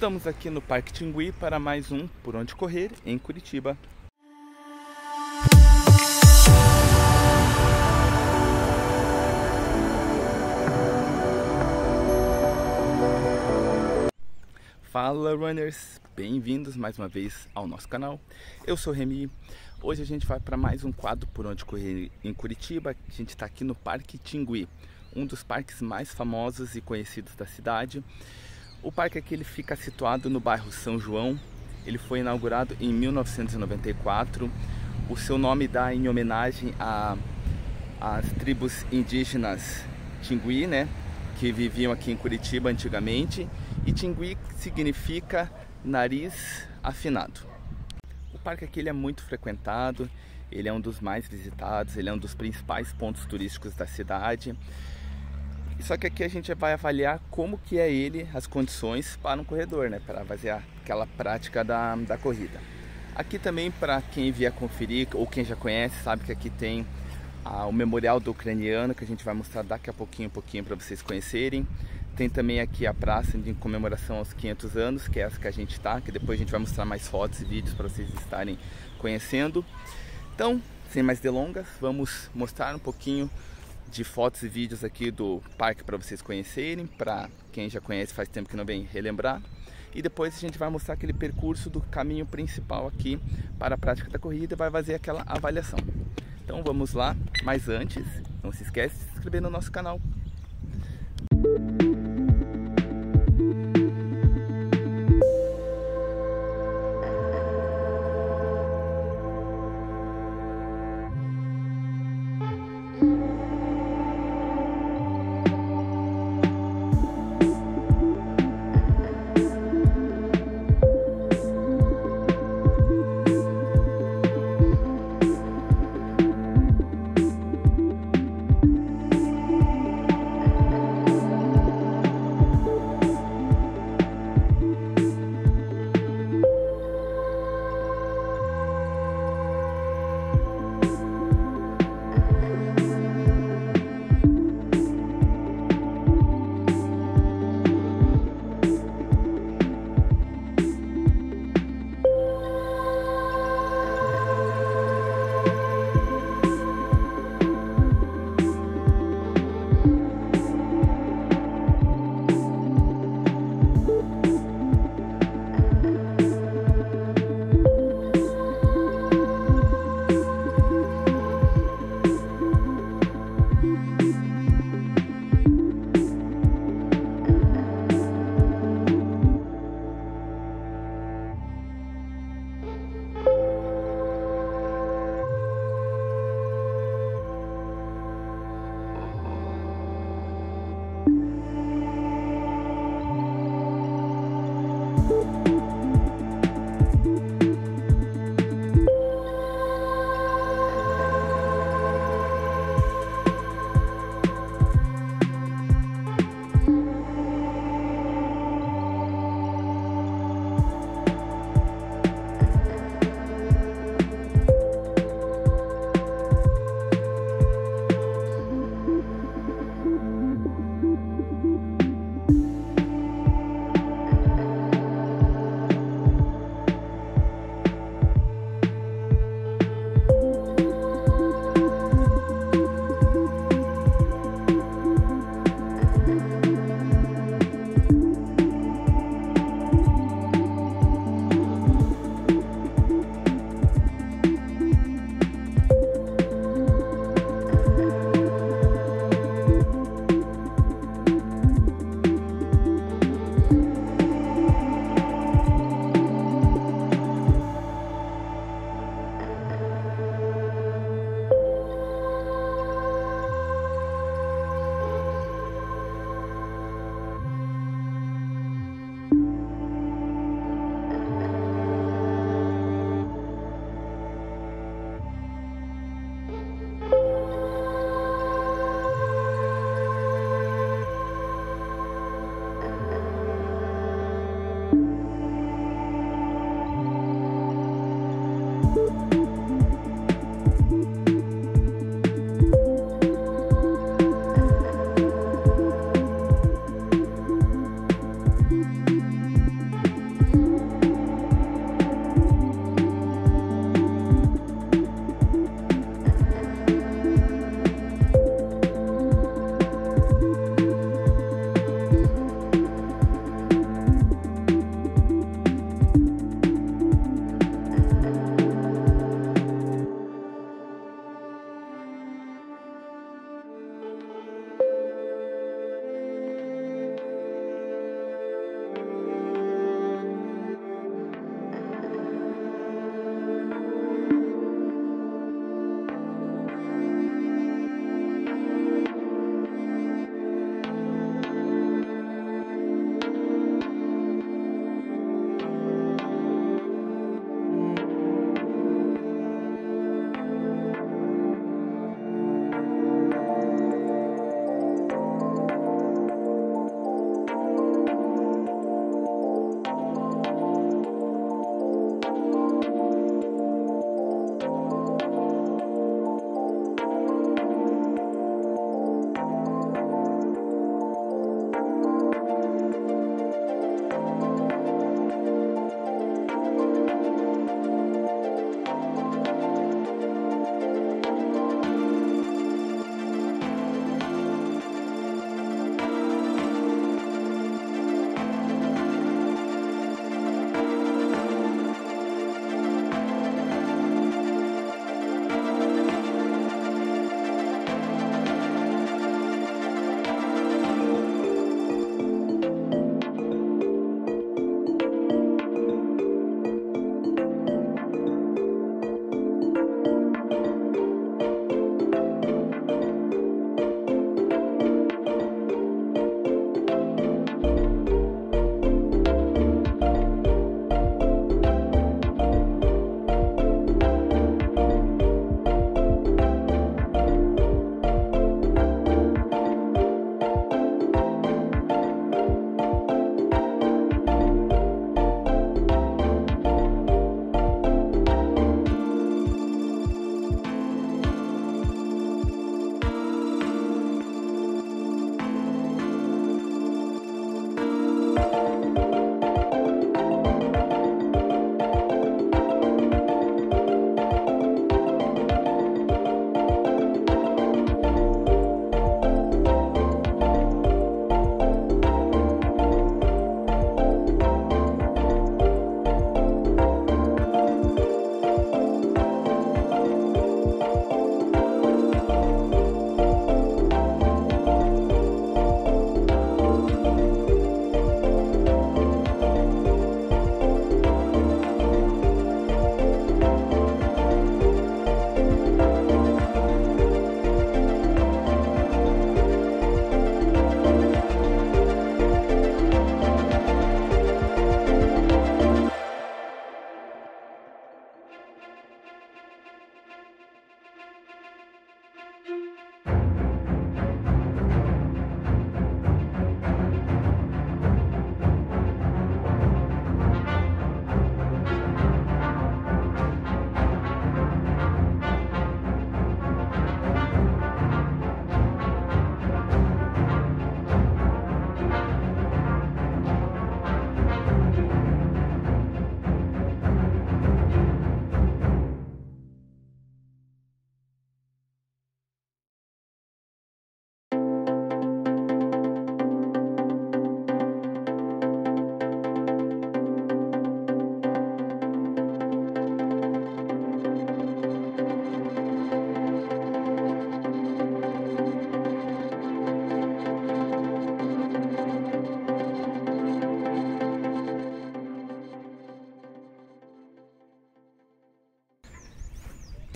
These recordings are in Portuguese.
Estamos aqui no Parque Tingui para mais um Por Onde Correr em Curitiba. Fala runners, bem-vindos mais uma vez ao nosso canal. Eu sou Remy. Hoje a gente vai para mais um quadro por onde correr em Curitiba. A gente está aqui no Parque Tingui, um dos parques mais famosos e conhecidos da cidade. O parque aqui ele fica situado no bairro São João. Ele foi inaugurado em 1994. O seu nome dá em homenagem às tribos indígenas Tingui, né, que viviam aqui em Curitiba antigamente e Tingui significa nariz afinado. O parque aqui ele é muito frequentado, ele é um dos mais visitados, ele é um dos principais pontos turísticos da cidade. Só que aqui a gente vai avaliar como que é ele, as condições para um corredor, né? Para fazer aquela prática da, da corrida. Aqui também para quem vier conferir ou quem já conhece, sabe que aqui tem ah, o memorial do ucraniano que a gente vai mostrar daqui a pouquinho, um pouquinho para vocês conhecerem. Tem também aqui a praça de comemoração aos 500 anos, que é essa que a gente está, que depois a gente vai mostrar mais fotos e vídeos para vocês estarem conhecendo. Então, sem mais delongas, vamos mostrar um pouquinho de fotos e vídeos aqui do parque para vocês conhecerem, para quem já conhece faz tempo que não vem relembrar. E depois a gente vai mostrar aquele percurso do caminho principal aqui para a prática da corrida e vai fazer aquela avaliação. Então vamos lá, mas antes, não se esquece de se inscrever no nosso canal.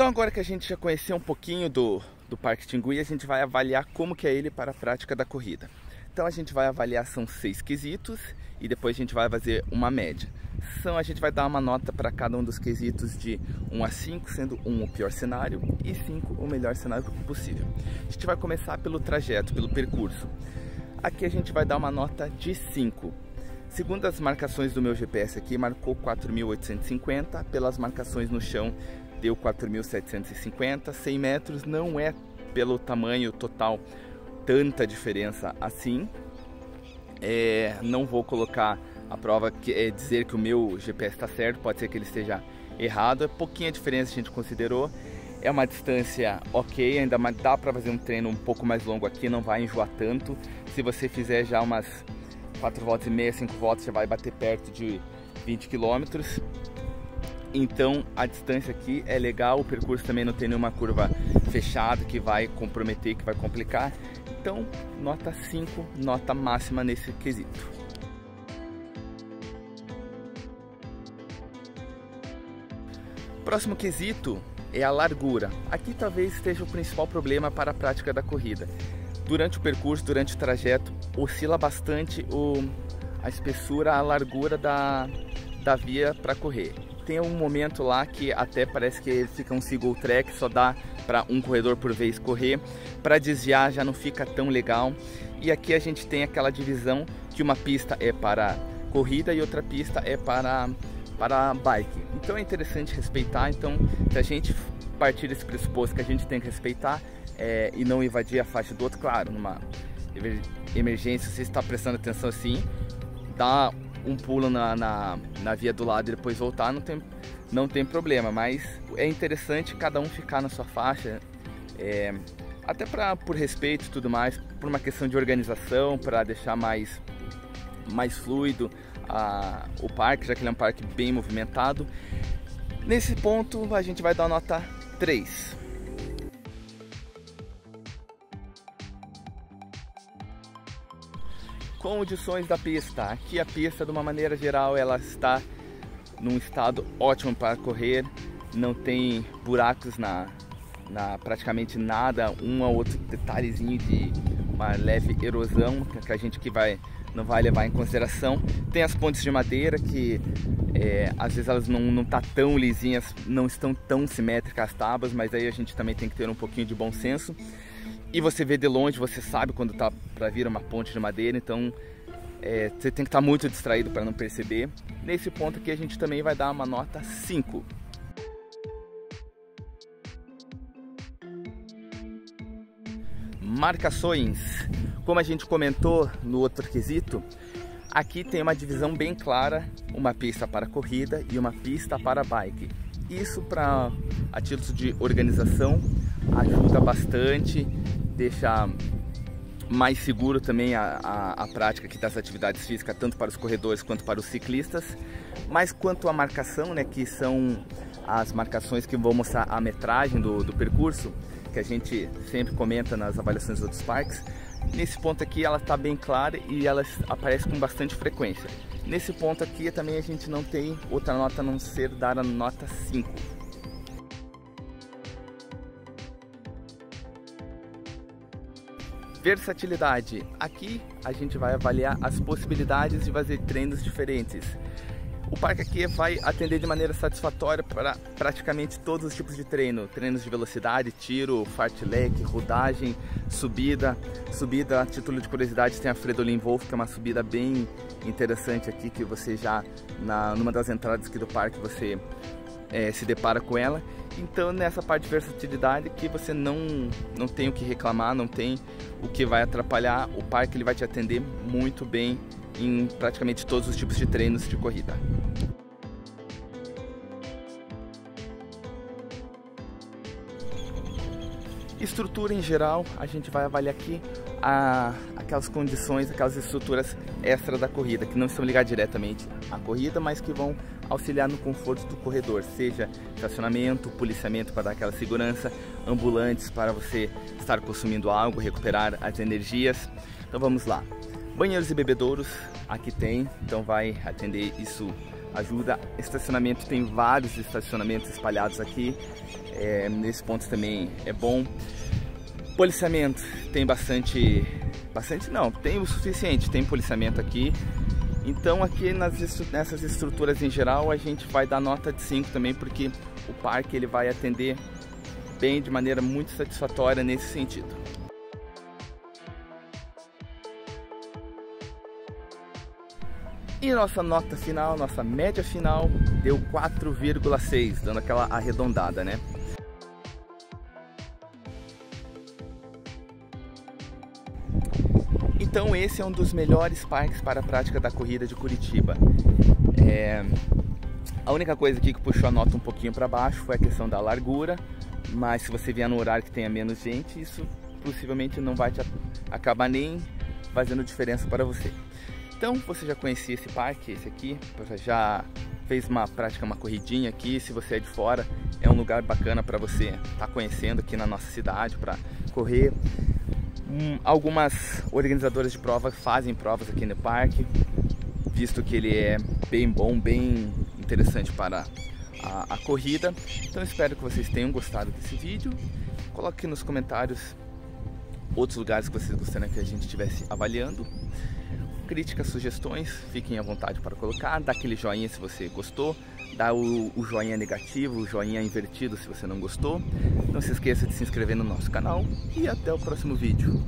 Então agora que a gente já conheceu um pouquinho do, do Parque Tingui, a gente vai avaliar como que é ele para a prática da corrida. Então a gente vai avaliar, são seis quesitos e depois a gente vai fazer uma média. São, a gente vai dar uma nota para cada um dos quesitos de 1 a 5, sendo 1 o pior cenário e 5 o melhor cenário possível. A gente vai começar pelo trajeto, pelo percurso. Aqui a gente vai dar uma nota de 5. Segundo as marcações do meu GPS aqui, marcou 4.850, pelas marcações no chão deu 4.750, 100 metros não é pelo tamanho total tanta diferença assim. É, não vou colocar a prova que é dizer que o meu GPS está certo, pode ser que ele esteja errado. É pouquinha diferença a gente considerou. É uma distância ok, ainda dá para fazer um treino um pouco mais longo aqui, não vai enjoar tanto. Se você fizer já umas 4 voltas e meia, 5 voltas, já vai bater perto de 20 quilômetros. Então a distância aqui é legal, o percurso também não tem nenhuma curva fechada que vai comprometer, que vai complicar. Então, nota 5, nota máxima nesse quesito. Próximo quesito é a largura. Aqui talvez esteja o principal problema para a prática da corrida. Durante o percurso, durante o trajeto, oscila bastante o, a espessura, a largura da, da via para correr tem um momento lá que até parece que fica um single track, só dá para um corredor por vez correr. Para desviar já não fica tão legal. E aqui a gente tem aquela divisão que uma pista é para corrida e outra pista é para para bike. Então é interessante respeitar. Então, se a gente partir desse pressuposto que a gente tem que respeitar é, e não invadir a faixa do outro, claro, numa emergência, você está prestando atenção assim, dá um pulo na, na, na, via do lado e depois voltar, não tem, não tem problema. Mas é interessante cada um ficar na sua faixa, é, até pra, por respeito e tudo mais, por uma questão de organização, para deixar mais, mais fluido a, o parque, já que ele é um parque bem movimentado. Nesse ponto a gente vai dar nota 3. Condições da pista. Aqui a pista, de uma maneira geral, ela está num estado ótimo para correr. Não tem buracos na, na praticamente nada, um ou outro detalhezinho de uma leve erosão que a gente que vai não vai levar em consideração. Tem as pontes de madeira que é, às vezes elas não, não tá tão lisinhas, não estão tão simétricas as tábuas, mas aí a gente também tem que ter um pouquinho de bom senso. E você vê de longe, você sabe quando tá para vir uma ponte de madeira, então é, você tem que estar tá muito distraído para não perceber. Nesse ponto aqui a gente também vai dar uma nota 5. Marcações. Como a gente comentou no outro quesito, aqui tem uma divisão bem clara, uma pista para corrida e uma pista para bike. Isso para a título de organização ajuda bastante deixa mais seguro também a, a, a, prática aqui das atividades físicas, tanto para os corredores quanto para os ciclistas. Mas quanto à marcação, né, que são as marcações que vão mostrar a metragem do, do percurso, que a gente sempre comenta nas avaliações dos outros parques, nesse ponto aqui ela está bem clara e ela aparece com bastante frequência. Nesse ponto aqui também a gente não tem outra nota a não ser dar a nota 5. Versatilidade. Aqui a gente vai avaliar as possibilidades de fazer treinos diferentes. O parque aqui vai atender de maneira satisfatória para praticamente todos os tipos de treino. Treinos de velocidade, tiro, fartlek, rodagem, subida. Subida, a título de curiosidade, tem a Fredolin Wolf, que é uma subida bem interessante aqui, que você já, na, numa das entradas aqui do parque, você é, se depara com ela. Então nessa parte de versatilidade que você não, não tem o que reclamar, não tem o que vai atrapalhar, o parque ele vai te atender muito bem em praticamente todos os tipos de treinos de corrida. Estrutura em geral, a gente vai avaliar aqui a, aquelas condições, aquelas estruturas extra da corrida, que não estão ligadas diretamente à corrida, mas que vão auxiliar no conforto do corredor, seja estacionamento, policiamento para dar aquela segurança, ambulantes para você estar consumindo algo, recuperar as energias. Então vamos lá. Banheiros e bebedouros aqui tem, então vai atender isso ajuda. Estacionamento, tem vários estacionamentos espalhados aqui, é, nesse ponto também é bom. Policiamento, tem bastante, bastante não, tem o suficiente, tem policiamento aqui. Então aqui nas, nessas estruturas em geral a gente vai dar nota de 5 também, porque o parque ele vai atender bem, de maneira muito satisfatória nesse sentido. E nossa nota final, nossa média final, deu 4,6, dando aquela arredondada, né? Esse é um dos melhores parques para a prática da corrida de Curitiba. É... A única coisa aqui que puxou a nota um pouquinho para baixo foi a questão da largura, mas se você vier no horário que tenha menos gente, isso possivelmente não vai te acabar nem fazendo diferença para você. Então você já conhecia esse parque, esse aqui, já fez uma prática, uma corridinha aqui, se você é de fora, é um lugar bacana para você estar tá conhecendo aqui na nossa cidade, para correr. Hum, algumas organizadoras de prova fazem provas aqui no parque, visto que ele é bem bom, bem interessante para a, a corrida. Então espero que vocês tenham gostado desse vídeo. Coloque aqui nos comentários outros lugares que vocês gostariam que a gente estivesse avaliando críticas, sugestões, fiquem à vontade para colocar, dá aquele joinha se você gostou, dá o, o, joinha negativo, o joinha invertido se você não gostou. Não se esqueça de se inscrever no nosso canal e até o próximo vídeo.